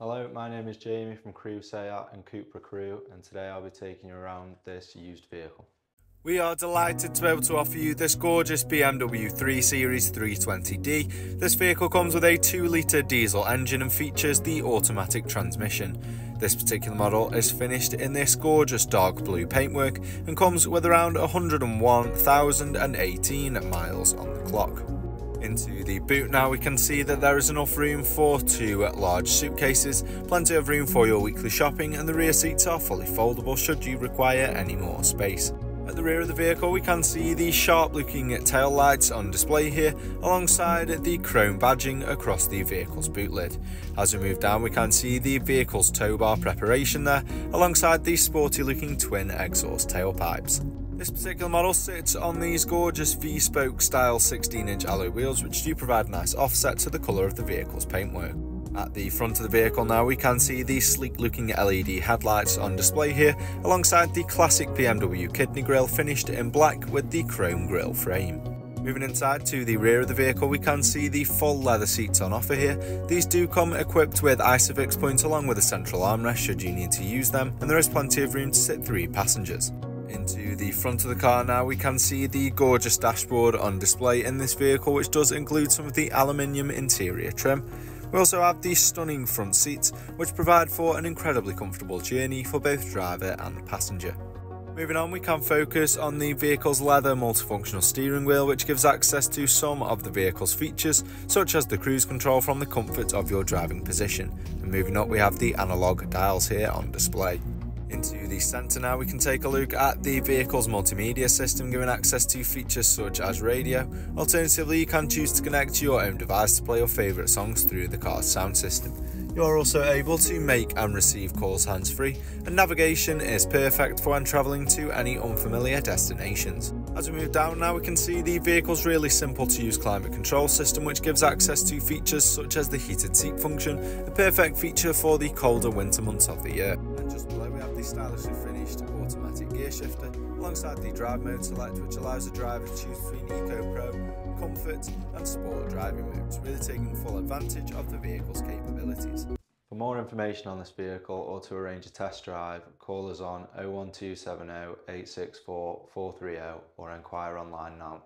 Hello, my name is Jamie from Crewe Seat and Cupra Crewe and today I'll be taking you around this used vehicle. We are delighted to be able to offer you this gorgeous BMW 3 Series 320d. This vehicle comes with a 2 litre diesel engine and features the automatic transmission. This particular model is finished in this gorgeous dark blue paintwork and comes with around 101,018 miles on the clock. Into the boot now we can see that there is enough room for two large suitcases, plenty of room for your weekly shopping and the rear seats are fully foldable should you require any more space. At the rear of the vehicle we can see the sharp looking tail lights on display here alongside the chrome badging across the vehicle's boot lid. As we move down we can see the vehicle's tow bar preparation there alongside the sporty looking twin exhaust tailpipes. This particular model sits on these gorgeous V-spoke style 16 inch alloy wheels which do provide a nice offset to the colour of the vehicle's paintwork. At the front of the vehicle now we can see the sleek looking LED headlights on display here alongside the classic BMW kidney grille finished in black with the chrome grille frame. Moving inside to the rear of the vehicle we can see the full leather seats on offer here. These do come equipped with ISOFIX points along with a central armrest should you need to use them and there is plenty of room to sit three passengers. Into the front of the car now we can see the gorgeous dashboard on display in this vehicle which does include some of the aluminium interior trim. We also have the stunning front seats, which provide for an incredibly comfortable journey for both driver and passenger. Moving on, we can focus on the vehicle's leather multifunctional steering wheel, which gives access to some of the vehicle's features, such as the cruise control from the comfort of your driving position. And moving up, we have the analog dials here on display. Into the centre now we can take a look at the vehicle's multimedia system giving access to features such as radio. Alternatively you can choose to connect to your own device to play your favourite songs through the car's sound system. You are also able to make and receive calls hands-free and navigation is perfect for when travelling to any unfamiliar destinations. As we move down now we can see the vehicle's really simple to use climate control system which gives access to features such as the heated seat function, a perfect feature for the colder winter months of the year. Stylishly finished automatic gear shifter alongside the drive mode select which allows the driver to choose between Eco Pro, Comfort and Sport driving modes, really taking full advantage of the vehicle's capabilities. For more information on this vehicle or to arrange a test drive, call us on 01270 864 430 or inquire online now.